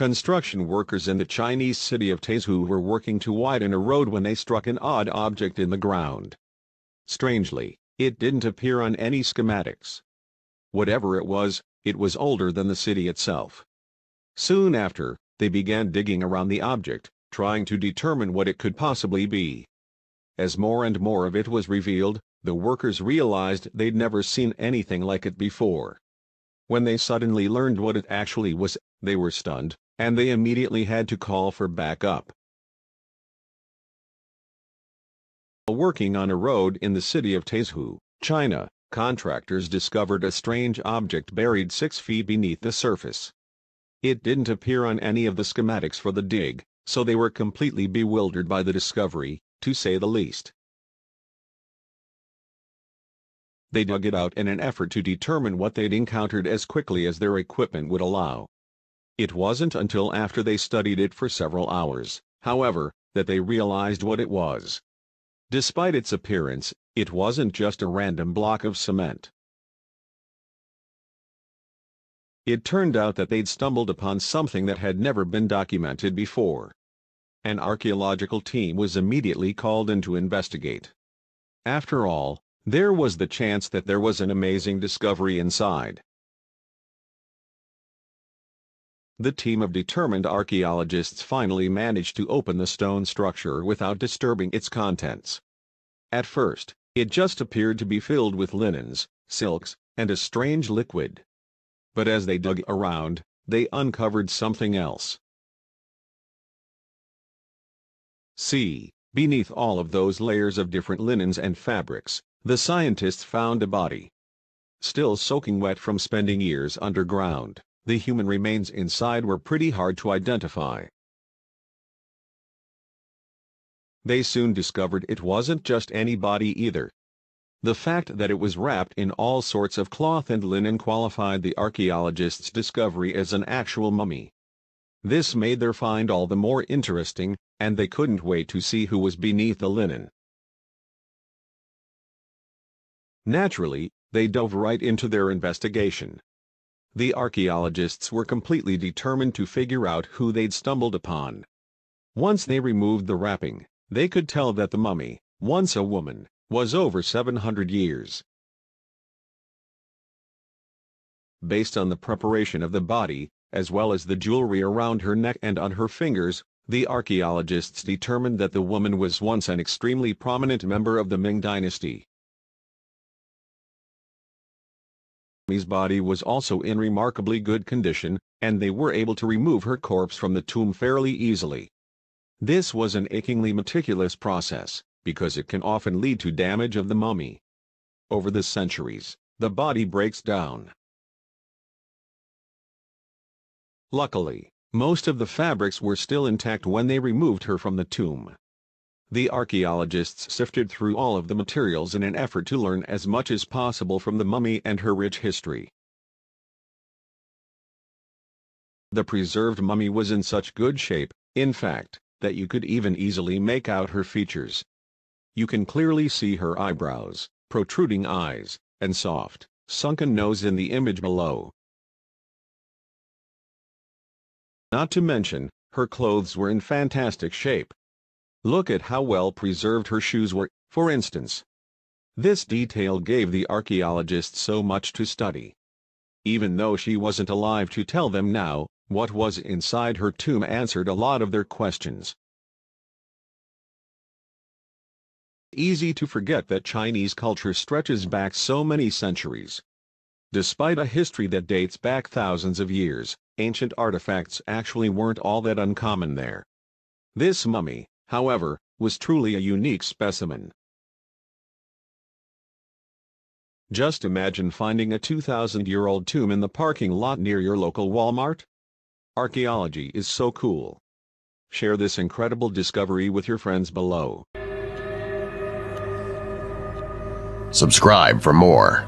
Construction workers in the Chinese city of Taizhou were working to widen a road when they struck an odd object in the ground. Strangely, it didn't appear on any schematics. Whatever it was, it was older than the city itself. Soon after, they began digging around the object, trying to determine what it could possibly be. As more and more of it was revealed, the workers realized they'd never seen anything like it before. When they suddenly learned what it actually was, they were stunned, and they immediately had to call for backup. Working on a road in the city of Taizhou, China, contractors discovered a strange object buried six feet beneath the surface. It didn't appear on any of the schematics for the dig, so they were completely bewildered by the discovery, to say the least. They dug it out in an effort to determine what they'd encountered as quickly as their equipment would allow. It wasn't until after they studied it for several hours, however, that they realized what it was. Despite its appearance, it wasn't just a random block of cement. It turned out that they'd stumbled upon something that had never been documented before. An archaeological team was immediately called in to investigate. After all, there was the chance that there was an amazing discovery inside. The team of determined archaeologists finally managed to open the stone structure without disturbing its contents. At first, it just appeared to be filled with linens, silks, and a strange liquid. But as they dug around, they uncovered something else. See, beneath all of those layers of different linens and fabrics, the scientists found a body. Still soaking wet from spending years underground, the human remains inside were pretty hard to identify. They soon discovered it wasn't just any body either. The fact that it was wrapped in all sorts of cloth and linen qualified the archaeologists' discovery as an actual mummy. This made their find all the more interesting, and they couldn't wait to see who was beneath the linen. Naturally, they dove right into their investigation. The archaeologists were completely determined to figure out who they'd stumbled upon. Once they removed the wrapping, they could tell that the mummy, once a woman, was over 700 years. Based on the preparation of the body, as well as the jewelry around her neck and on her fingers, the archaeologists determined that the woman was once an extremely prominent member of the Ming dynasty. Mi's body was also in remarkably good condition, and they were able to remove her corpse from the tomb fairly easily. This was an achingly meticulous process, because it can often lead to damage of the mummy. Over the centuries, the body breaks down. Luckily, most of the fabrics were still intact when they removed her from the tomb. The archaeologists sifted through all of the materials in an effort to learn as much as possible from the mummy and her rich history. The preserved mummy was in such good shape, in fact, that you could even easily make out her features. You can clearly see her eyebrows, protruding eyes, and soft, sunken nose in the image below. Not to mention, her clothes were in fantastic shape. Look at how well preserved her shoes were, for instance. This detail gave the archaeologists so much to study. Even though she wasn't alive to tell them now, what was inside her tomb answered a lot of their questions. Easy to forget that Chinese culture stretches back so many centuries. Despite a history that dates back thousands of years, ancient artifacts actually weren't all that uncommon there. This mummy, however, was truly a unique specimen. Just imagine finding a 2,000-year-old tomb in the parking lot near your local Walmart. Archaeology is so cool. Share this incredible discovery with your friends below. Subscribe for more.